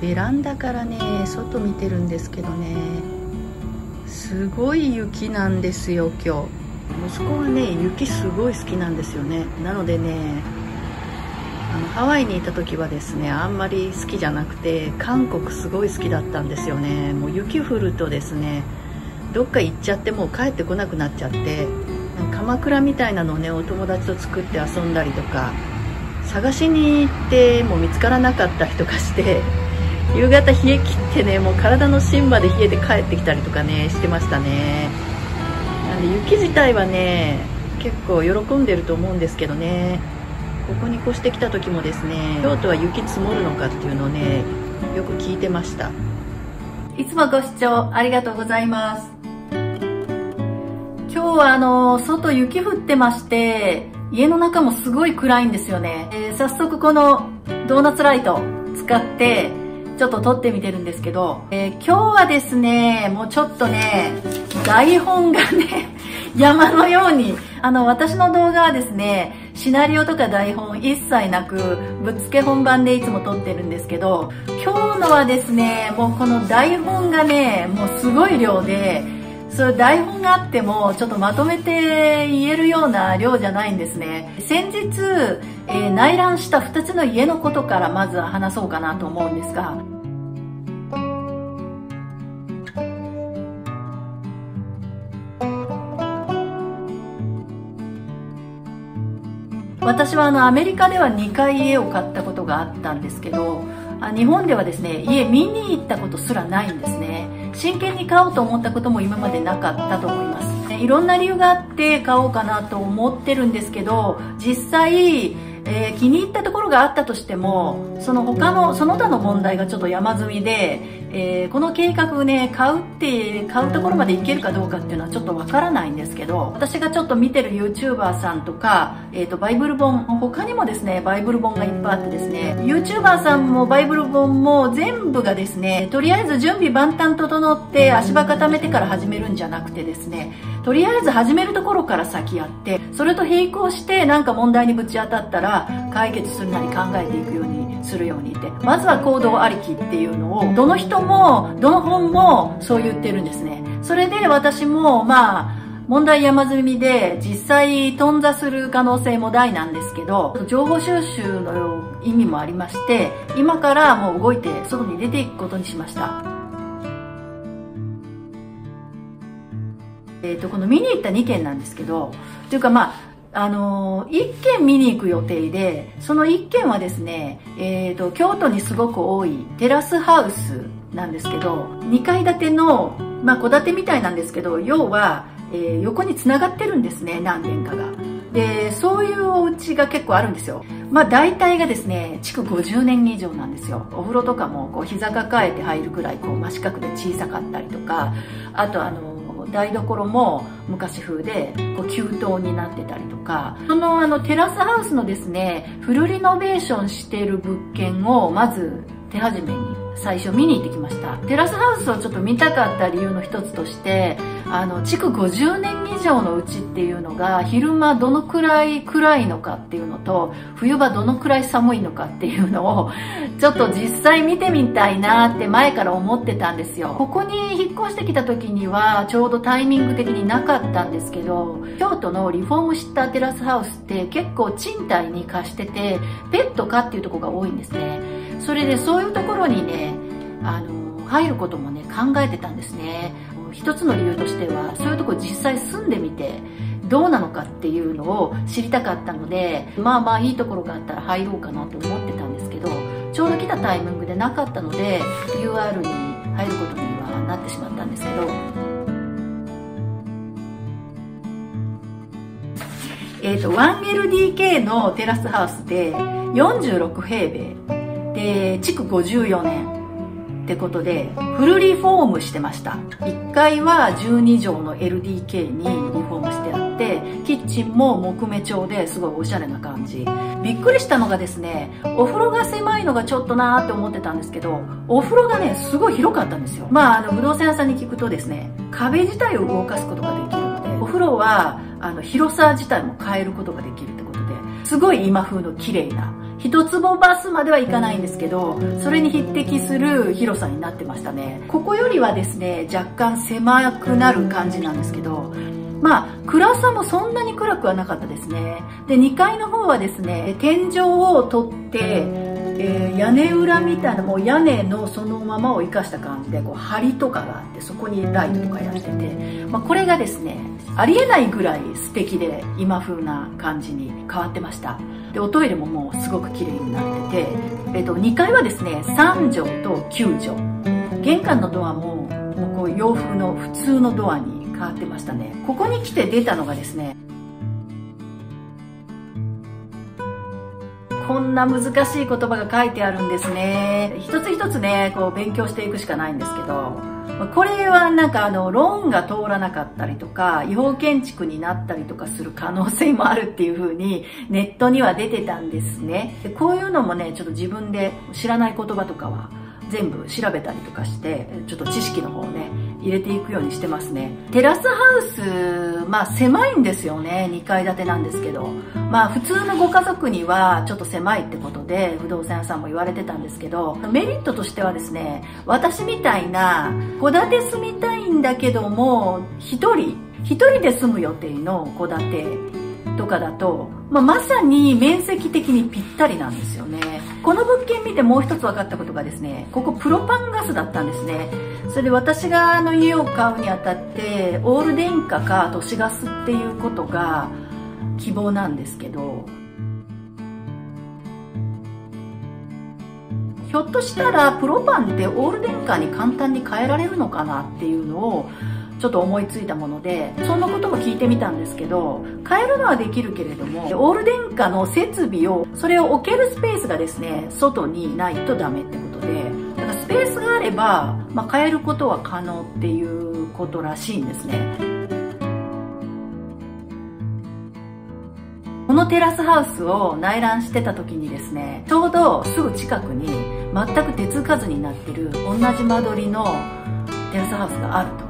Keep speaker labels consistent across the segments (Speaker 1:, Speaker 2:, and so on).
Speaker 1: ベランダからね外見てるんですけどねすごい雪なんですよ今日。息子はね雪すごい好きなんですよね。なのでねあのハワイにいた時はですねあんまり好きじゃなくて韓国すごい好きだったんですよね。もう雪降るとですねどっか行っちゃってもう帰ってこなくなっちゃって鎌倉みたいなのをねお友達と作って遊んだりとか探しに行っても見つからなかったりとかして夕方冷え切ってねもう体の芯まで冷えて帰ってきたりとかねしてましたね。なんで雪自体はね結構喜んでると思うんですけどね。ここに越してきた時もですね京都は雪積もるのかっていうのをねよく聞いてました。いつもご視聴ありがとうございます。今日はあの外雪降ってまして家の中もすごい暗いんですよね、えー、早速このドーナツライト使ってちょっと撮ってみてるんですけど、えー、今日はですねもうちょっとね台本がね 山のようにあの私の動画はですねシナリオとか台本一切なくぶっつけ本番でいつも撮ってるんですけど今日のはですねもうこの台本がねもうすごい量でそういう台本があってもちょっとまとめて言えるような量じゃないんですね。先日、えー、内覧した2つの家のことからまずは話そうかなと思うんですが。私はあのアメリカでは2回家を買ったことがあったんですけど日本ではですね家見に行ったことすらないんですね。真剣に買おうと思ったことも今までなかったと思います。いろんな理由があって買おうかなと思ってるんですけど実際えー、気に入ったところがあったとしてもその他のその他の問題がちょっと山積みで、えー、この計画ね買うって買うところまでいけるかどうかっていうのはちょっとわからないんですけど私がちょっと見てる YouTuber さんとか、えーと、バイブル本他にもですねバイブル本がいっぱいあってですね YouTuber さんもバイブル本も全部がですねとりあえず準備万端整って足場固めてから始めるんじゃなくてですねとりあえず始めるところから先やってそれと並行してなんか問題にぶち当たったら解決するなり考えていくようにするようにって。まずは行動ありきっていうのをどの人もどの本もそう言ってるんですね。それで私もまあ問題山積みで実際頓挫する可能性も大なんですけど情報収集の意味もありまして今からもう動いて外に出ていくことにしました。えーと、この見に行った2件なんですけどというかまああの一軒見に行く予定でその一軒はですね、えーと、京都にすごく多いテラスハウスなんですけど2階建てのまあ戸建てみたいなんですけど要は、えー、横につながってるんですね何軒かが。でそういうお家が結構あるんですよ。まあ大体がですね築50年以上なんですよ。お風呂とかもこう膝抱えて入るくらいこう真四角で小さかったりとかあとあの台所も昔風でこう給湯になってたりとか。そのあのテラスハウスのですねフルリノベーションしてる物件をまず手始めに最初見に行ってきました。テラスハウスをちょっと見たかった理由の一つとしてあの築50年以上のうちっていうのが昼間どのくらい暗いのかっていうのと冬場どのくらい寒いのかっていうのをちょっと実際見てみたいなって前から思ってたんですよ。ここに引っ越してきた時にはちょうどタイミング的になかったんですけど京都のリフォームしたテラスハウスって結構賃貸に貸しててペット可っていうとこが多いんですね。それでそういうところにねあの入ることもね考えてたんですね。一つの理由としてはそういうとこ実際住んでみてどうなのかっていうのを知りたかったのでまあまあいいところがあったら入ろうかなと思ってたんですけどちょうど来たタイミングでなかったので UR に入ることにはなってしまったんですけど。えーと、1LDK のテラスハウスで46平米で築54年ってことでフルリフォームしてました。1階は12畳の LDK にリフォームしてあってキッチンも木目調ですごいおしゃれな感じ。びっくりしたのがですねお風呂が狭いのがちょっとなーって思ってたんですけどお風呂がねすごい広かったんですよ。まああの不動産屋さんに聞くとですね壁自体を動かすことができるのでお風呂はあの広さ自体も変えることができるってことですごい今風の綺麗な一坪バスまではいかないんですけどそれに匹敵する広さになってましたねここよりはですね若干狭くなる感じなんですけどまあ、暗さもそんなに暗くはなかったですね。で、2階の方はですね、天井を取って、えー、屋根裏みたいなもう屋根のそのままを生かした感じでこう梁とかがあってそこにライトとかやってて、まあ、これがですねありえないぐらい素敵で今風な感じに変わってました。でおトイレももうすごく綺麗になってて、えー、と2階はですね3畳と9畳玄関のドアももうこう洋風の普通のドアに変わってましたね。ここに来て出たのがですねこんな難しい言葉が書いてあるんですね。一つ一つねこう勉強していくしかないんですけどこれはなんかあのローンが通らなかったりとか違法建築になったりとかする可能性もあるっていう風にネットには出てたんですね。でこういうのもねちょっと自分で知らない言葉とかは全部調べたりとかしてちょっと知識の方をね入れていくようにしてますね。テラスハウスまあ狭いんですよね。2階建てなんですけど。まあ普通のご家族にはちょっと狭いってことで不動産屋さんも言われてたんですけどメリットとしてはですね私みたいな戸建て住みたいんだけども1人1人で住む予定の戸建てとかだと、まあ、まさに面積的にぴったりなんですよね。この物件見てもう一つ分かったことがですねここプロパンガスだったんですね。それで私があの家を買うにあたってオール電化か都市ガスっていうことが希望なんですけどひょっとしたらプロパンってオール電化に簡単に変えられるのかなっていうのをちょっと思いついたものでそんなことも聞いてみたんですけど変えるのはできるけれどもオール電化の設備をそれを置けるスペースがですね外にないとダメってことでだからスペースがあれば、まあ、変えることは可能っていうことらしいんですね。このテラスハウスを内覧してた時にですねちょうどすぐ近くに全く手つかずになってる同じ間取りのテラスハウスがあると。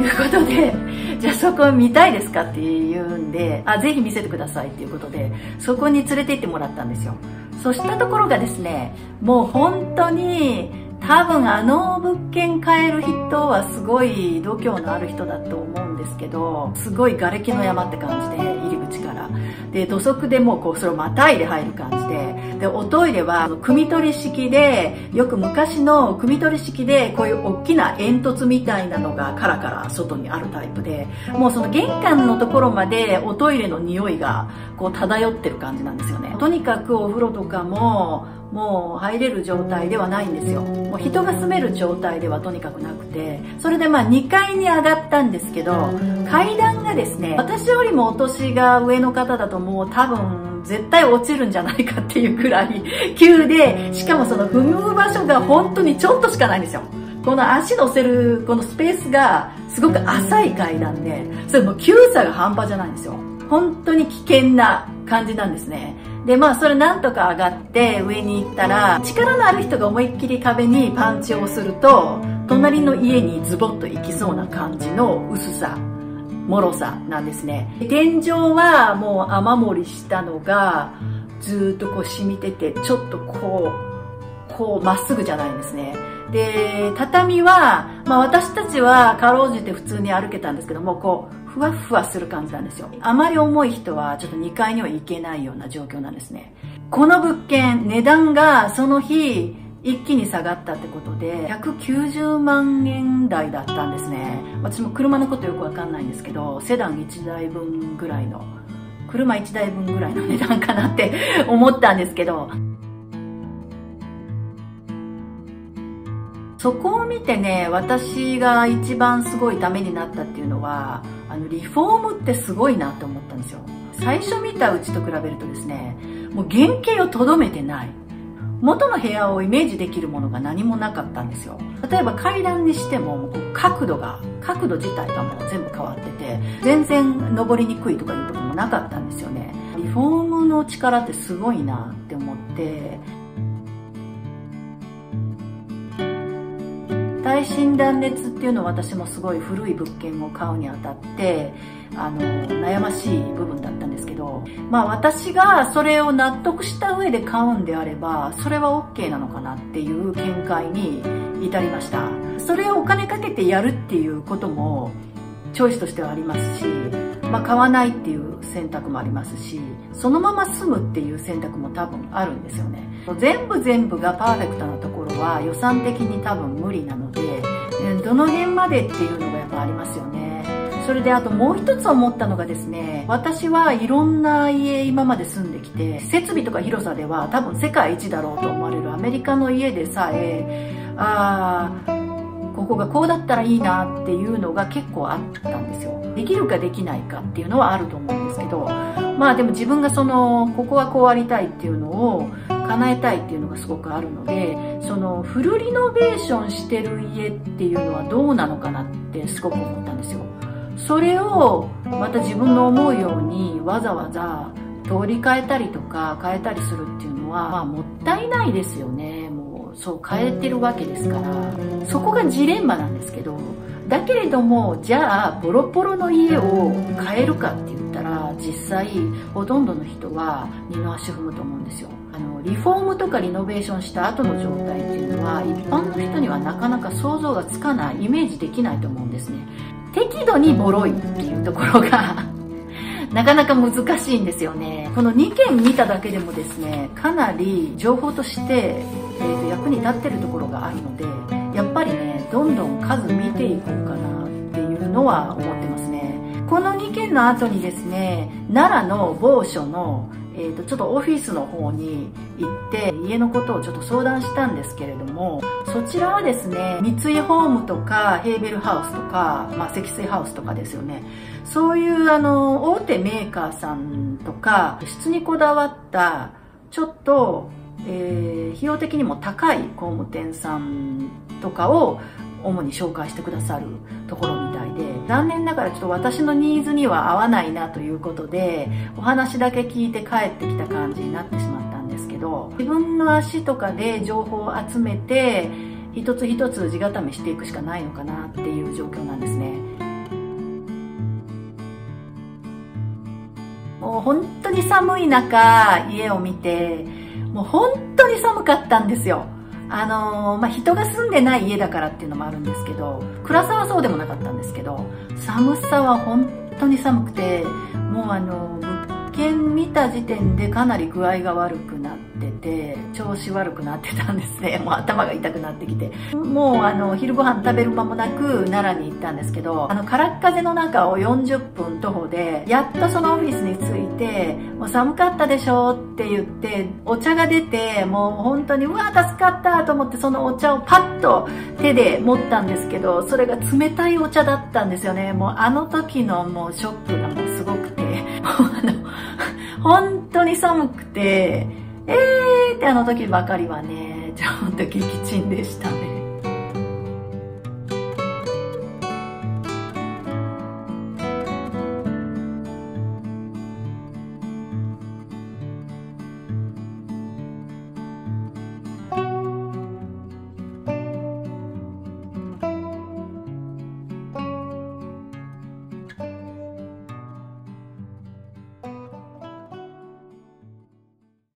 Speaker 1: ということで、じゃあそこ見たいですかって言うんで、あ、ぜひ見せてくださいっていうことで、そこに連れて行ってもらったんですよ。そしたところがですね、もう本当に多分あの物件買える人はすごい度胸のある人だと思うんですけど、すごい瓦礫の山って感じで、入り口から。で、土足でもうこう、それをまたいで入る感じで、で、おトイレは、汲み取り式で、よく昔の汲み取り式で、こういう大きな煙突みたいなのがカラカラ外にあるタイプで、もうその玄関のところまでおトイレの匂いがこう漂ってる感じなんですよね。とにかくお風呂とかも、もう入れる状態ではないんですよ。もう人が住める状態ではとにかくなくて。それでまあ2階に上がったんですけど階段がですね私よりもお年が上の方だともう多分絶対落ちるんじゃないかっていうくらい急でしかもその踏む場所が本当にちょっとしかないんですよ。この足乗せるこのスペースがすごく浅い階段でそれも急さが半端じゃないんですよ。本当に危険な感じなんですね。でまあそれなんとか上がって上に行ったら力のある人が思いっきり壁にパンチをすると隣の家にズボッと行きそうな感じの薄さ脆さなんですね。天井はもう雨漏りしたのがずっとこう染みててちょっとこうこうまっすぐじゃないんですね。で畳は、まあ、私たちはかろうじて普通に歩けたんですけどもこうふわふわする感じなんですよ。あまり重い人はちょっと2階には行けないような状況なんですね。この物件値段がその日一気に下がったってことで190万円台だったんですね。私も車のことよくわかんないんですけどセダン1台分ぐらいの車1台分ぐらいの値段かなって 思ったんですけど。そこを見てね私が一番すごいためになったっていうのはあのリフォームってすごいなって思ったんですよ。最初見たうちと比べるとですねもう原型をとどめてない。元の部屋をイメージできるものが何もなかったんですよ。例えば階段にしてもこう角度が角度自体がもう全部変わってて全然登りにくいとかいうこともなかったんですよね。リフォームの力ってすごいなって思って耐震断熱っていうのは私もすごい古い物件を買うにあたってあの悩ましい部分だったんですけどまあ私がそれを納得した上で買うんであればそれは OK なのかなっていう見解に至りました。それをお金かけてやるっていうこともチョイスとしてはありますし、まあ、買わないっていう選択もありますしそのまま住むっていう選択も多分あるんですよね。全部全部がパーフェクトなとこは予算的に多分無理なのでどの辺までっていうのがやっぱありますよね。それであともう一つ思ったのがですね私はいろんな家今まで住んできて設備とか広さでは多分世界一だろうと思われるアメリカの家でさえああここがこうだったらいいなっていうのが結構あったんですよ。できるかできないかっていうのはあると思うんですけどまあでも自分がそのここはこうありたいっていうのを叶えたいっていうのがすごくあるのでそのフルリノベーションしてる家っていうのはどうなのかなってすごく思ったんですよ。それをまた自分の思うようにわざわざ通り替えたりとか変えたりするっていうのは、まあ、もったいないですよね。もうそう変えてるわけですから。そこがジレンマなんですけどだけれどもじゃあボロボロの家を変えるかって言ったら実際ほとんどの人は二の足踏むと思うんですよ。のリフォームとかリノベーションした後の状態っていうのは一般の人にはなかなか想像がつかないイメージできないと思うんですね。適度にボロいっていうところが なかなか難しいんですよね。この2件見ただけでもですねかなり情報として、えー、と役に立ってるところがあるのでやっぱりねどんどん数見ていこうかなっていうのは思ってますね。この2件の後にですね奈良の某所のえーと、ちょっとオフィスの方に行って家のことをちょっと相談したんですけれどもそちらはですね三井ホームとかヘーベルハウスとか、まあ、積水ハウスとかですよね。そういうあの大手メーカーさんとか質にこだわったちょっと、えー、費用的にも高い工務店さんとかを主に紹介してくださるところみたいで残念ながらちょっと私のニーズには合わないなということでお話だけ聞いて帰ってきた感じになってしまったんですけど自分の足とかで情報を集めて一つ一つ地固めしていくしかないのかなっていう状況なんですね。もう本当に寒い中家を見てもう本当に寒かったんですよ。あのー、まあ、人が住んでない家だからっていうのもあるんですけど暗さはそうでもなかったんですけど寒さは本当に寒くてもうあの物件見た時点でかなり具合が悪くなってて調子悪くなってたんですね。もう頭が痛くなってきて。もうあの昼ご飯食べる間もなく奈良に行ったんですけどあの空っ風の中を40分徒歩でやっとそのオフィスに着いてもう寒かったでしょって言ってお茶が出てもう本当にうわ助かったと思ってそのお茶をパッと手で持ったんですけどそれが冷たいお茶だったんですよね。もうあの時のもうショックがもうすごくて。もうあの本当に寒くてえーってあの時ばかりはね、ちょっと撃沈でしたね。